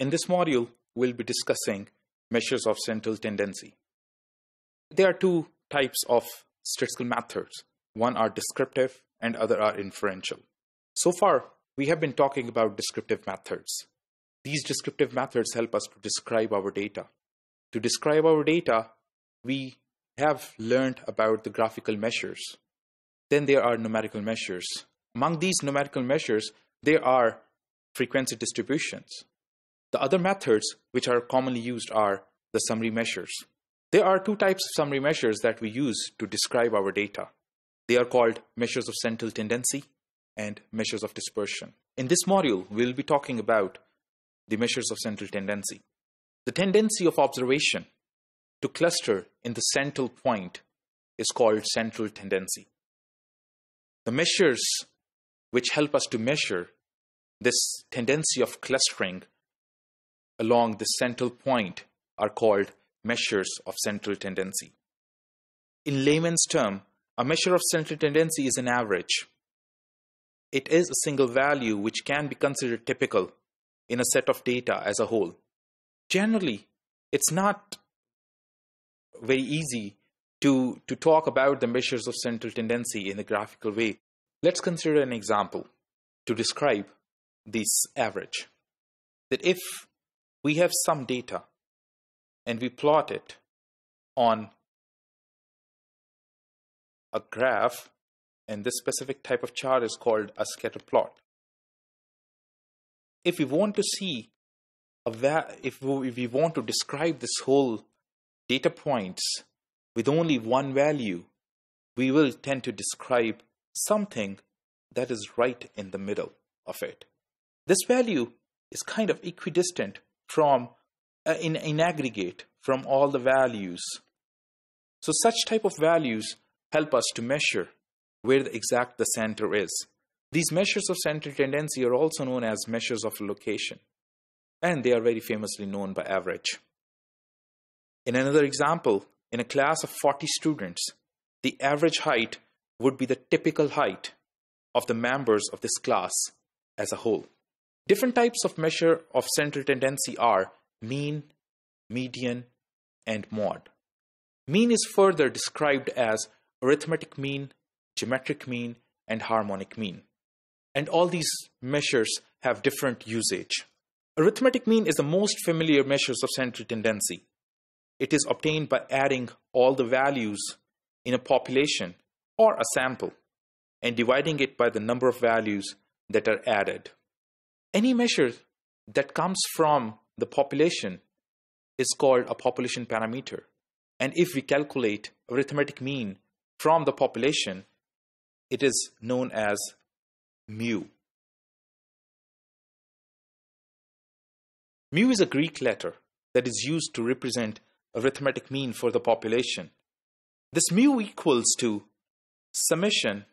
In this module, we'll be discussing measures of central tendency. There are two types of statistical methods. One are descriptive and other are inferential. So far, we have been talking about descriptive methods. These descriptive methods help us to describe our data. To describe our data, we have learned about the graphical measures. Then there are numerical measures. Among these numerical measures, there are frequency distributions. The other methods which are commonly used are the summary measures. There are two types of summary measures that we use to describe our data. They are called measures of central tendency and measures of dispersion. In this module, we'll be talking about the measures of central tendency. The tendency of observation to cluster in the central point is called central tendency. The measures which help us to measure this tendency of clustering along the central point are called measures of central tendency. In layman's term, a measure of central tendency is an average. It is a single value which can be considered typical in a set of data as a whole. Generally, it's not very easy to, to talk about the measures of central tendency in a graphical way. Let's consider an example to describe this average. That if we have some data and we plot it on a graph, and this specific type of chart is called a scatter plot. If we want to see if we want to describe this whole data points with only one value, we will tend to describe something that is right in the middle of it. This value is kind of equidistant from uh, in, in aggregate from all the values. So such type of values help us to measure where the exact the center is. These measures of central tendency are also known as measures of location, and they are very famously known by average. In another example, in a class of 40 students, the average height would be the typical height of the members of this class as a whole. Different types of measure of central tendency are mean, median, and mode. Mean is further described as arithmetic mean, geometric mean, and harmonic mean. And all these measures have different usage. Arithmetic mean is the most familiar measures of central tendency. It is obtained by adding all the values in a population or a sample and dividing it by the number of values that are added. Any measure that comes from the population is called a population parameter. And if we calculate arithmetic mean from the population, it is known as mu. Mu is a Greek letter that is used to represent arithmetic mean for the population. This mu equals to summation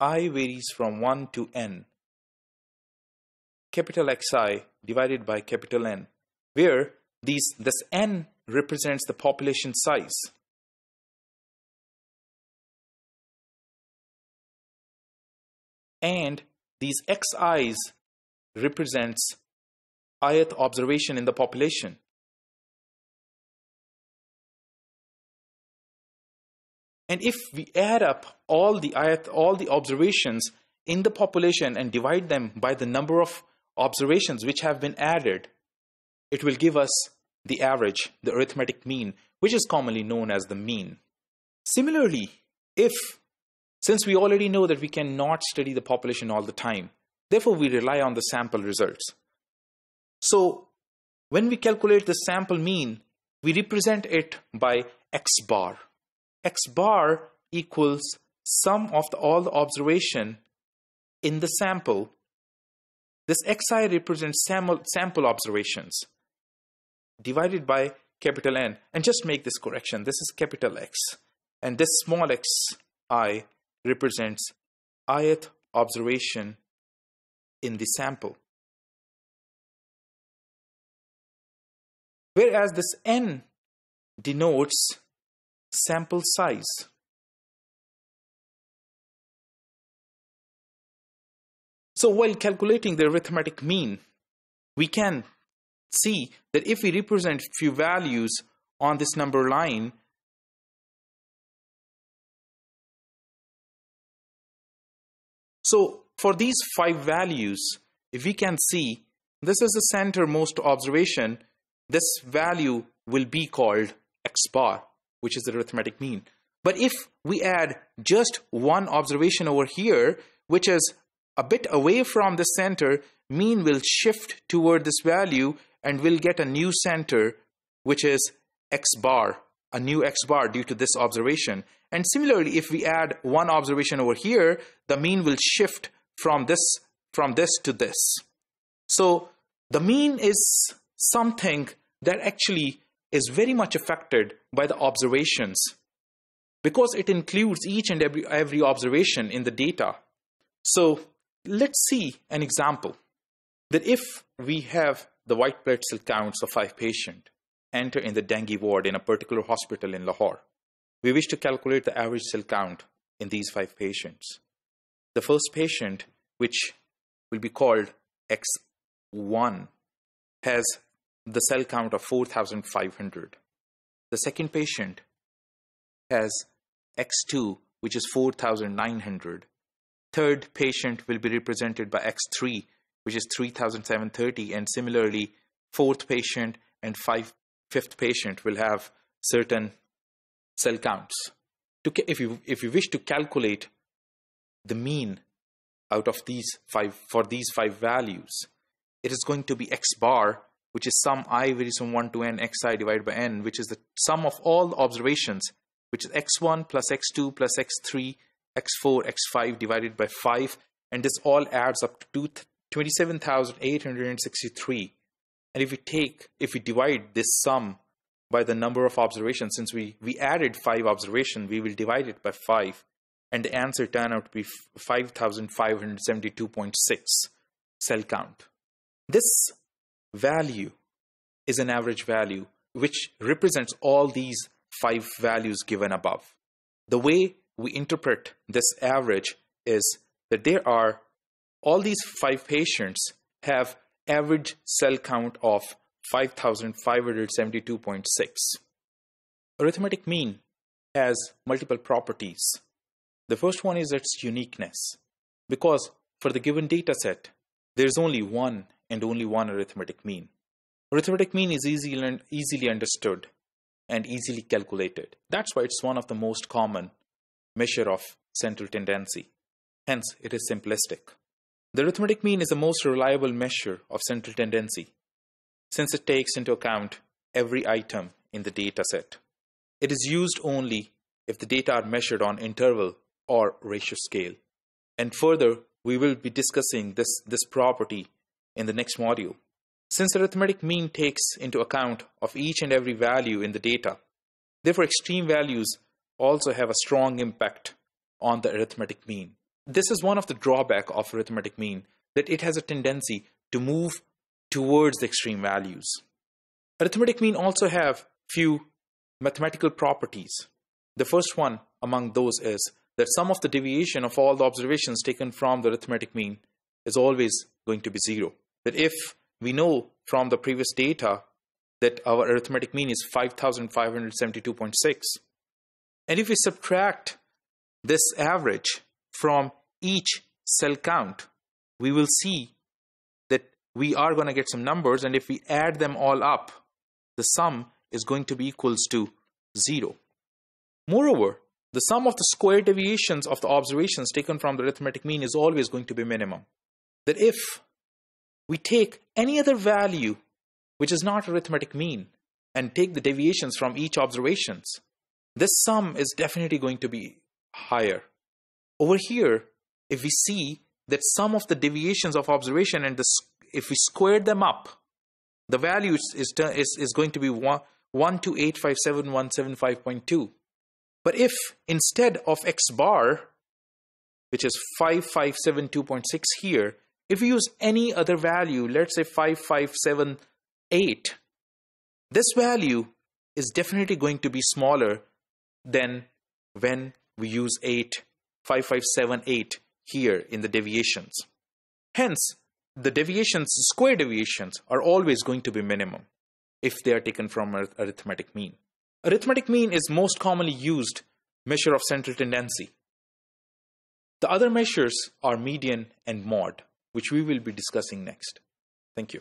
i varies from 1 to n capital Xi divided by capital N, where these, this N represents the population size. And these Xi's represents ith observation in the population. And if we add up all the all the observations in the population and divide them by the number of observations which have been added, it will give us the average, the arithmetic mean, which is commonly known as the mean. Similarly, if, since we already know that we cannot study the population all the time, therefore we rely on the sample results. So, when we calculate the sample mean, we represent it by x bar. x bar equals sum of the, all the observation in the sample this xi represents sample, sample observations divided by capital N. And just make this correction. This is capital X. And this small x i represents ith observation in the sample. Whereas this n denotes sample size. So while calculating the arithmetic mean, we can see that if we represent few values on this number line, so for these five values, if we can see this is the centermost observation, this value will be called x bar, which is the arithmetic mean. But if we add just one observation over here, which is a bit away from the center, mean will shift toward this value and we'll get a new center, which is x bar, a new x bar due to this observation. And similarly, if we add one observation over here, the mean will shift from this, from this to this. So the mean is something that actually is very much affected by the observations because it includes each and every, every observation in the data. So let's see an example that if we have the white blood cell counts of five patients enter in the dengue ward in a particular hospital in Lahore, we wish to calculate the average cell count in these five patients. The first patient, which will be called X1, has the cell count of 4,500. The second patient has X2, which is 4,900. Third patient will be represented by X3, which is 3,730. And similarly, fourth patient and five, fifth patient will have certain cell counts. To, if, you, if you wish to calculate the mean out of these five, for these five values, it is going to be x bar, which is sum i varies from 1 to n xi divided by n, which is the sum of all observations, which is x1 plus x2 plus x3 x4, x5 divided by 5, and this all adds up to 27,863. And if we take, if we divide this sum by the number of observations, since we, we added 5 observations, we will divide it by 5, and the answer turned out to be 5,572.6 cell count. This value is an average value which represents all these five values given above. The way we interpret this average is that there are all these five patients have average cell count of 5572.6. Arithmetic mean has multiple properties. The first one is its uniqueness because for the given data set, there is only one and only one arithmetic mean. Arithmetic mean is easily, easily understood and easily calculated. That's why it's one of the most common measure of central tendency. Hence, it is simplistic. The arithmetic mean is the most reliable measure of central tendency since it takes into account every item in the data set. It is used only if the data are measured on interval or ratio scale. And further, we will be discussing this, this property in the next module. Since arithmetic mean takes into account of each and every value in the data, therefore extreme values also have a strong impact on the arithmetic mean. This is one of the drawback of arithmetic mean, that it has a tendency to move towards the extreme values. Arithmetic mean also have few mathematical properties. The first one among those is that sum of the deviation of all the observations taken from the arithmetic mean is always going to be zero. That if we know from the previous data that our arithmetic mean is 5,572.6, and if we subtract this average from each cell count, we will see that we are going to get some numbers. And if we add them all up, the sum is going to be equals to zero. Moreover, the sum of the square deviations of the observations taken from the arithmetic mean is always going to be minimum. That if we take any other value which is not arithmetic mean and take the deviations from each observations, this sum is definitely going to be higher. Over here, if we see that sum of the deviations of observation and the, if we square them up, the value is, is, is going to be 1, 12857.175.2. But if instead of x bar, which is 5572.6 here, if we use any other value, let's say 5578, this value is definitely going to be smaller than when we use 8, 5578 here in the deviations. Hence, the deviations, square deviations, are always going to be minimum if they are taken from arithmetic mean. Arithmetic mean is most commonly used measure of central tendency. The other measures are median and mode, which we will be discussing next. Thank you.